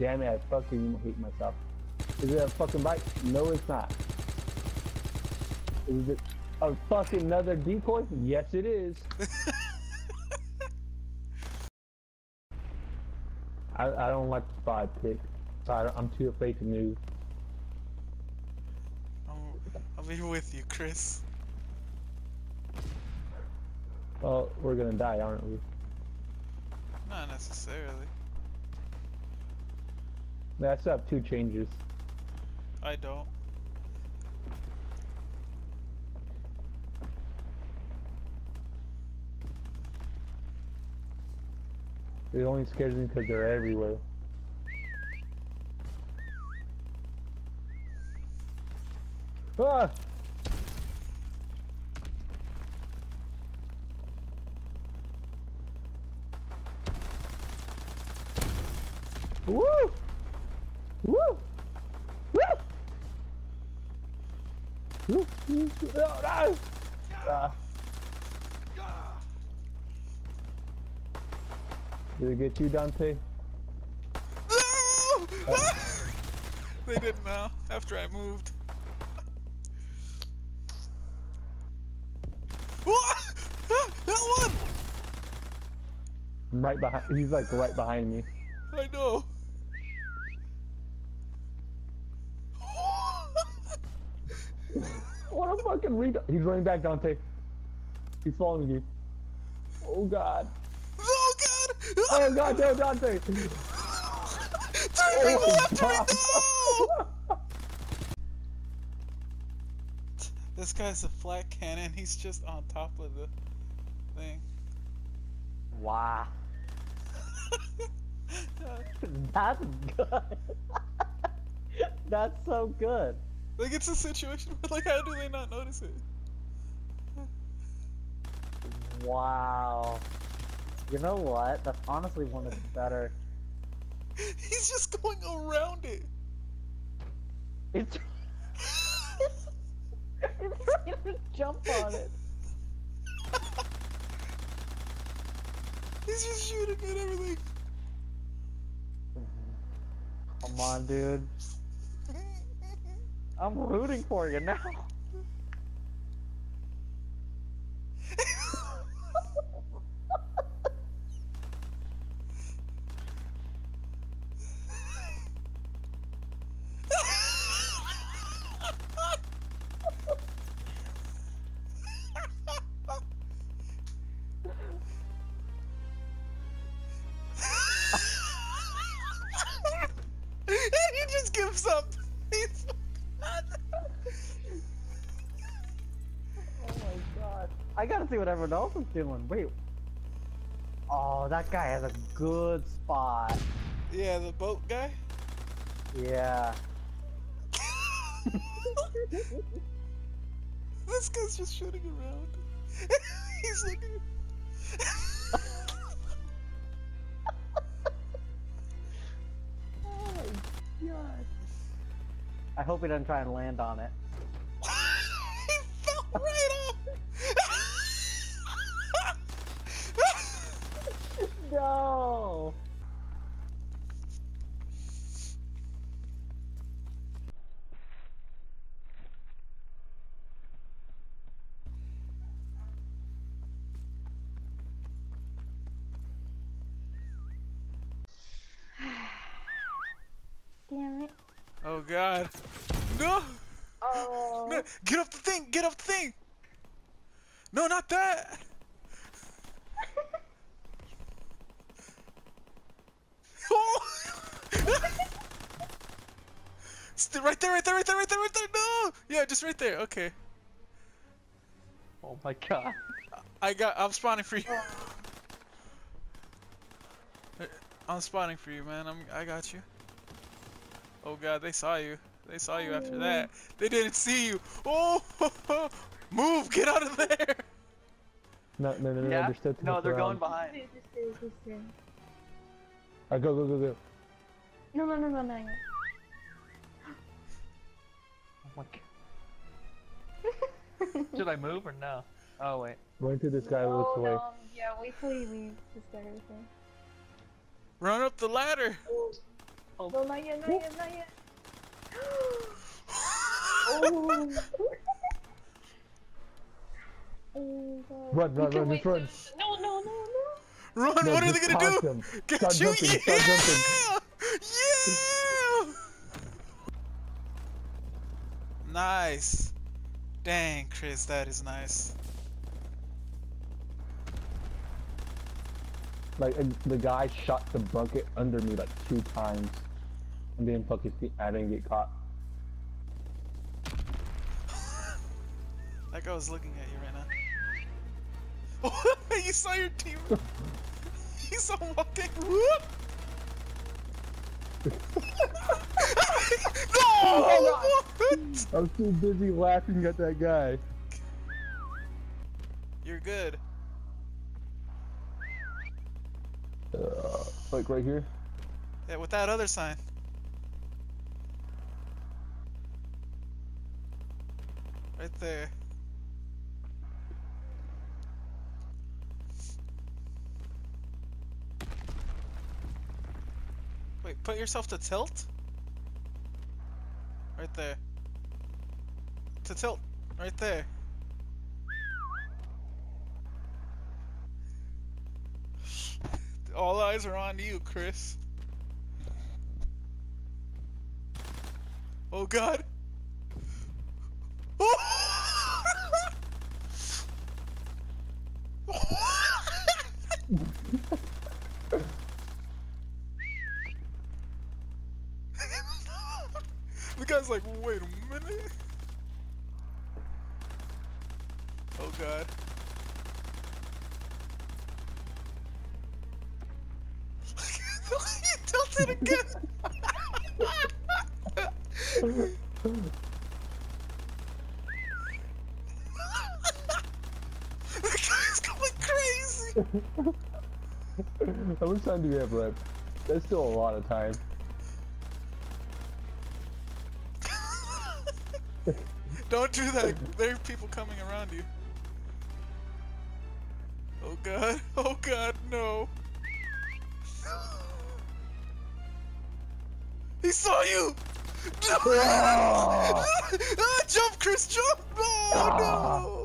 Damn it, I fucking hate myself. Is it a fucking bike? No, it's not. Is it a fucking another decoy? Yes, it is. I, I don't like the spot pick. So I, I'm too afraid to move. I'm, I'll be with you, Chris. Well, we're gonna die, aren't we? Not necessarily. I still have two changes. I don't. It only scares me because they're everywhere. Ah! Woo! Woo! Woo! Woo! Oh, no! Ah. Did it get you, Dante? No! they didn't know after I moved. That one! Right behind. He's like right behind me. I know. What a fucking retard. He's running back, Dante. He's following you. Oh god. Oh god! Oh god, no, Dante. Three people Oh, after me! God. No! This guy's a flak cannon. He's just on top of the thing. Wow. That's good. That's so good. Like it's a situation where like how do they not notice it? Wow. You know what? That's honestly one of the better. He's just going around it. It's. it's trying to jump on it. He's just shooting at everything. Come on, dude. I'm rooting for you now. I gotta see what everyone else is doing. Wait. Oh, that guy has a good spot. yeah, the boat guy. Yeah. This guy's just shooting around. He's looking. Oh my god. I hope he doesn't try and land on it. he fell right No! Damn it. oh god. No! Oh. No! Get up the thing! Get up the thing! No, not that! Oh! St- right there, right there, right there, right there, right there! No! Yeah, just right there. Okay. Oh my god. I got. I'm spawning for you. I'm spawning for you, man. I'm. I got you. Oh god, they saw you. They saw you after oh. that. They didn't see you. Oh! Move! Get out of there! No, no, no, no, Yeah? they're still No, they're around. going behind. Alright, go, go, go, go. No, no, no, no, no. no. Oh my god. Should I move or no? Oh wait. Run to this guy no, looks away. no, yeah, wait till he leaves to start everything. Run up the ladder. help. No, not yet, not yet, not yet. oh. Oh god. Run, run, run, wait just run. No, no, no, no. Run! No, what are they gonna do? him. Get Start you? jumping, yeah! start. Yeah! Nice. Dang, Chris, that is nice. Like the guy shot the bucket under me like two times, and didn't fucking see. I didn't get caught. that guy was looking at you right now. you saw your team. saw him walking. Whoop! no! What? I was too busy laughing at that guy. You're good. Uh, like right here. Yeah, with that other sign. Right there. Wait, put yourself to tilt? Right there. To tilt. Right there. All eyes are on you, Chris. Oh god. like, wait a minute. Oh god. he tilted again. How much time do we have left? There's still a lot of time. Don't do that. There are people coming around you. Oh god. Oh god, no. He saw you! No! ah, jump, Chris, jump! Oh, no!